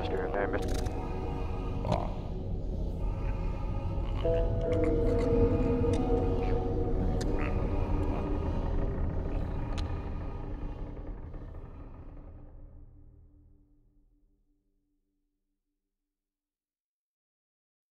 has to remember. Ah.